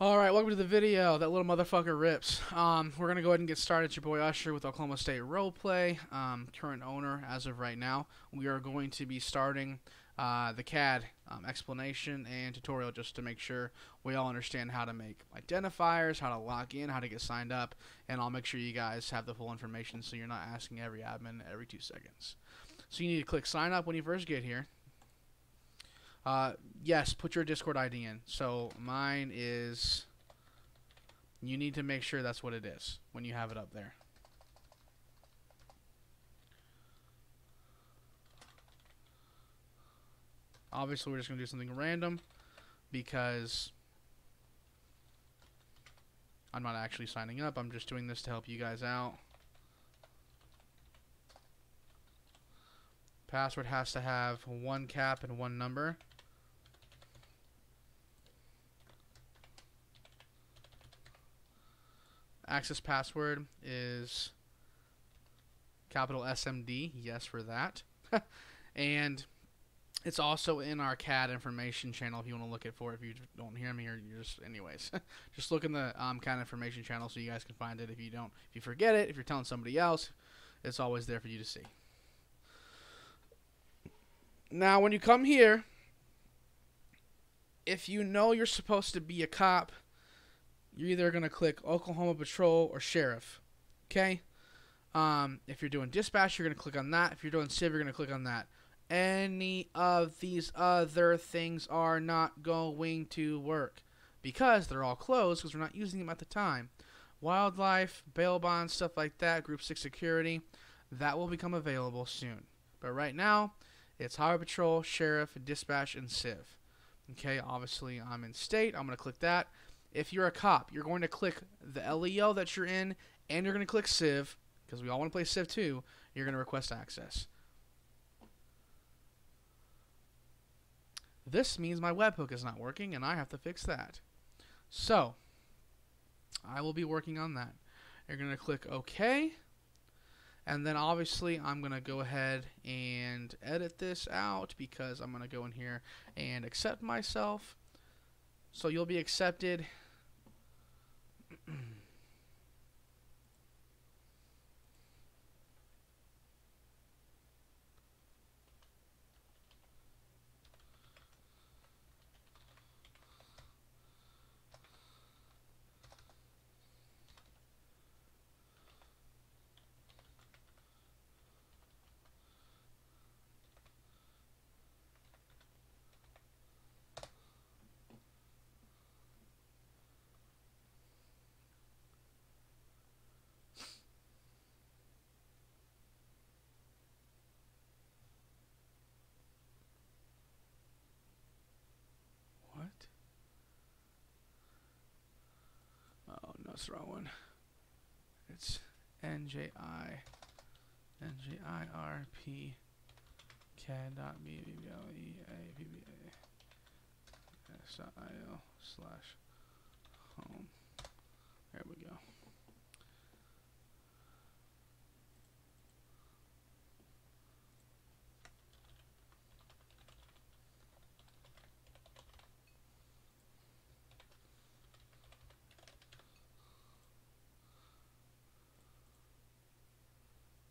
Alright, welcome to the video. That little motherfucker rips. Um, we're gonna go ahead and get started. It's your boy Usher with Oklahoma State Roleplay. Um, current owner as of right now. We are going to be starting uh, the CAD um, explanation and tutorial just to make sure we all understand how to make identifiers, how to log in, how to get signed up, and I'll make sure you guys have the full information so you're not asking every admin every two seconds. So you need to click sign up when you first get here. Uh, yes, put your Discord ID in. So mine is. You need to make sure that's what it is when you have it up there. Obviously, we're just going to do something random because I'm not actually signing up. I'm just doing this to help you guys out. Password has to have one cap and one number. Access password is capital SMD. Yes, for that. and it's also in our CAD information channel if you want to look it for. If you don't hear me or you're just, anyways, just look in the um, CAD information channel so you guys can find it. If you don't, if you forget it, if you're telling somebody else, it's always there for you to see. Now, when you come here, if you know you're supposed to be a cop you're either going to click Oklahoma Patrol or Sheriff. Okay? Um, if you're doing dispatch, you're going to click on that. If you're doing civ, you're going to click on that. Any of these other things are not going to work because they're all closed because we're not using them at the time. Wildlife, bail bonds, stuff like that, Group 6 security, that will become available soon. But right now, it's Highway Patrol, Sheriff, Dispatch, and Civ. Okay, obviously I'm in state. I'm going to click that. If you're a cop, you're going to click the LEO that you're in, and you're going to click Civ, because we all want to play Civ 2. You're going to request access. This means my webhook is not working, and I have to fix that. So, I will be working on that. You're going to click OK. And then obviously I'm going to go ahead and edit this out because I'm going to go in here and accept myself. So you'll be accepted mm that's one. It's NJI dot B B B L A B B A S dot I L slash home. There we go.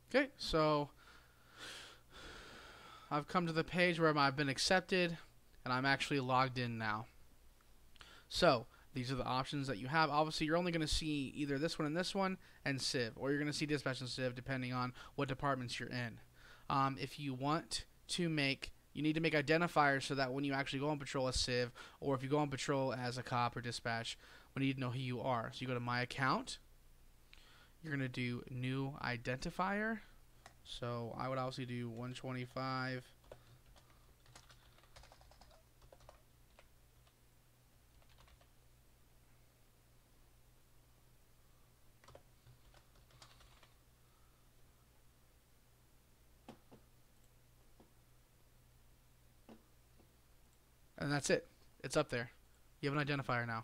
Okay, so I've come to the page where I've been accepted and I'm actually logged in now. So these are the options that you have. Obviously, you're only going to see either this one and this one and Civ, or you're going to see Dispatch and Civ depending on what departments you're in. Um, if you want to make, you need to make identifiers so that when you actually go on patrol as Civ, or if you go on patrol as a cop or Dispatch, we need to know who you are. So you go to My Account, you're going to do new identifier. So I would obviously do 125. And that's it. It's up there. You have an identifier now.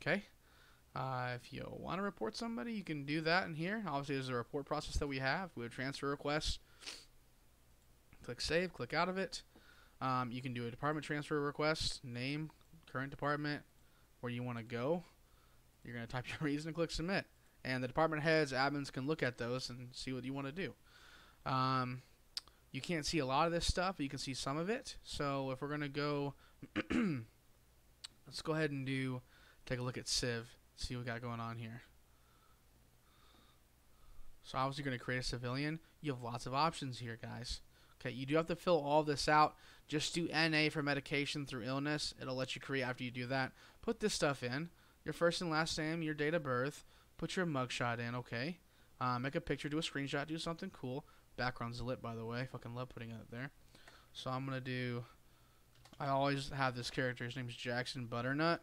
Okay? Uh, if you want to report somebody, you can do that in here. Obviously, there's a report process that we have. We have transfer requests. Click save, click out of it. Um, you can do a department transfer request, name, current department, where you want to go, you're going to type your reason and click submit. And the department heads, admins can look at those and see what you want to do. Um, you can't see a lot of this stuff, but you can see some of it. So if we're going to go, let's go ahead and do, take a look at Civ, see what we got going on here. So obviously you're going to create a civilian. You have lots of options here, guys. Okay, you do have to fill all this out. Just do NA for medication through illness. It'll let you create after you do that. Put this stuff in. Your first and last name, your date of birth. Put your mugshot in, okay. Uh, make a picture, do a screenshot, do something cool. Background's lit, by the way. Fucking love putting it up there. So I'm going to do... I always have this character. His name's Jackson Butternut.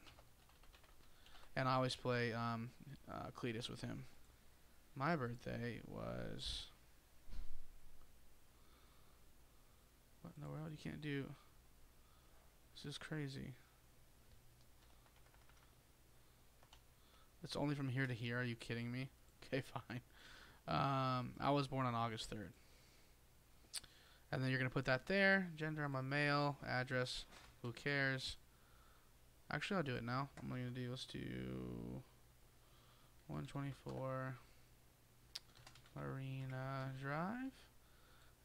And I always play um, uh, Cletus with him. My birthday was... What in the world? You can't do... This is crazy. It's only from here to here. Are you kidding me? Okay, fine. Um, I was born on August 3rd. And then you're going to put that there. Gender, I'm a male. Address, who cares? Actually, I'll do it now. I'm going to do, let's do 124 Marina Drive.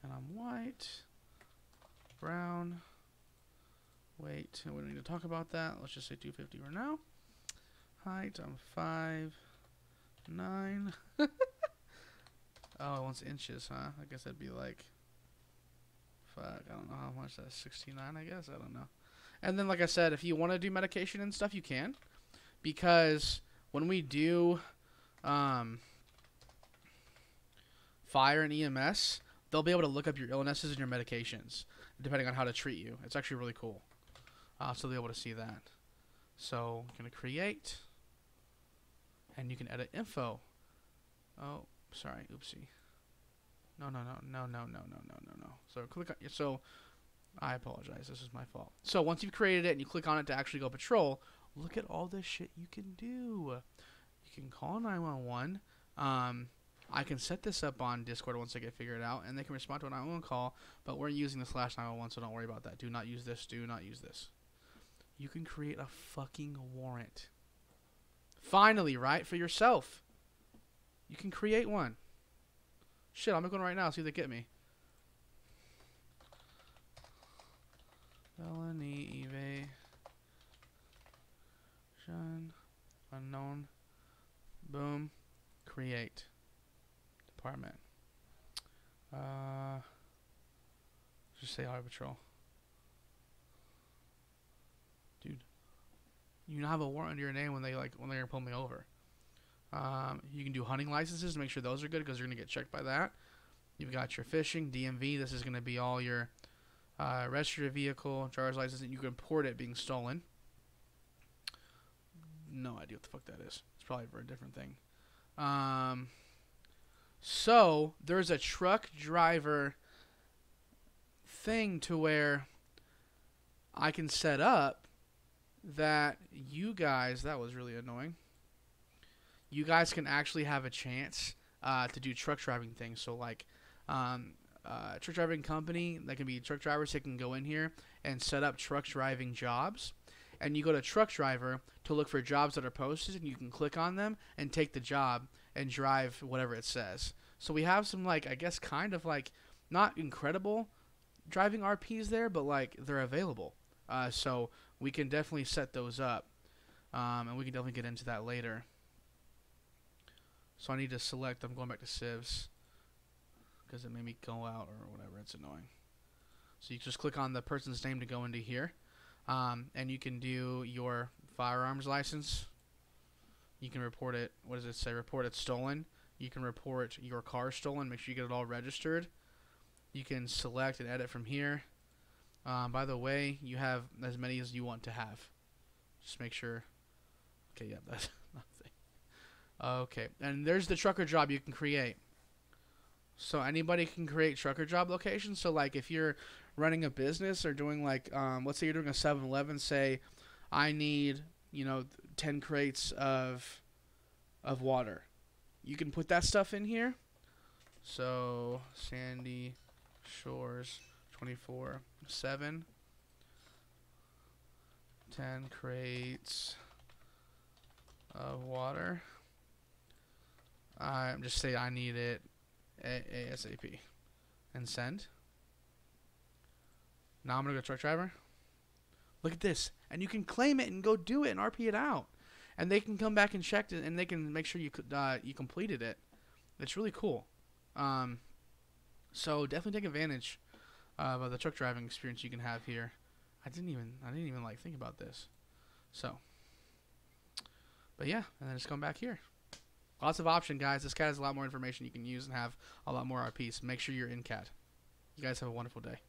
And I'm white, brown, weight. We don't need to talk about that. Let's just say 250 for now. Height, I'm 5, 9. oh, it wants inches, huh? I guess that'd be like, fuck, I don't know how much that's 69, I guess. I don't know. And then, like I said, if you want to do medication and stuff, you can. Because when we do um, fire and EMS, they'll be able to look up your illnesses and your medications, depending on how to treat you. It's actually really cool. Uh, so they'll be able to see that. So, I'm going to create and you can edit info. Oh, sorry, oopsie. No, no, no, no, no, no, no, no, no, no. So click on, so I apologize. This is my fault. So once you've created it and you click on it to actually go patrol, look at all this shit you can do. You can call 911. Um, I can set this up on Discord once I get figured out, and they can respond to a 911 call, but we're using the slash 911, so don't worry about that. Do not use this. Do not use this. You can create a fucking warrant. Finally, right? For yourself. You can create one. Shit, I'm going right now. See if they get me. Felony evasion. Unknown. Boom. Create. Department. Uh, just say Highway Patrol. you can have a warrant under your name when they like when they're gonna pull me over. Um, you can do hunting licenses to make sure those are good because you're gonna get checked by that. You've got your fishing DMV. This is gonna be all your uh, registered vehicle, driver's license, and you can report it being stolen. No idea what the fuck that is. It's probably for a different thing. Um, so there's a truck driver thing to where I can set up that you guys, that was really annoying. You guys can actually have a chance uh, to do truck driving things. So, like, um, uh, truck driving company that can be truck drivers that can go in here and set up truck driving jobs. And you go to truck driver to look for jobs that are posted, and you can click on them and take the job and drive whatever it says. So we have some like I guess kind of like not incredible driving RPs there, but like they're available. Uh, so we can definitely set those up. Um, and we can definitely get into that later. So I need to select, I'm going back to civs because it made me go out or whatever. It's annoying. So you just click on the person's name to go into here. Um, and you can do your firearms license. You can report it, what does it say? Report it stolen. You can report your car stolen. Make sure you get it all registered. You can select and edit from here. Um, by the way, you have as many as you want to have. Just make sure. Okay, yeah, that's nothing. Okay, and there's the trucker job you can create. So anybody can create trucker job locations. So like if you're running a business or doing like, um, let's say you're doing a 7-Eleven, say, I need you know 10 crates of of water. You can put that stuff in here. So Sandy Shores 24 7 10 crates of water. I'm just say I need it ASAP and send. Now I'm gonna go truck driver. Look at this, and you can claim it and go do it and RP it out, and they can come back and check it, and they can make sure you uh, you completed it. It's really cool. Um, so definitely take advantage of the truck driving experience you can have here. I didn't even I didn't even like think about this. So, but yeah, and then just come back here. Lots of option, guys. This guy has a lot more information you can use and have a lot more RPs. Make sure you're in CAD. You guys have a wonderful day.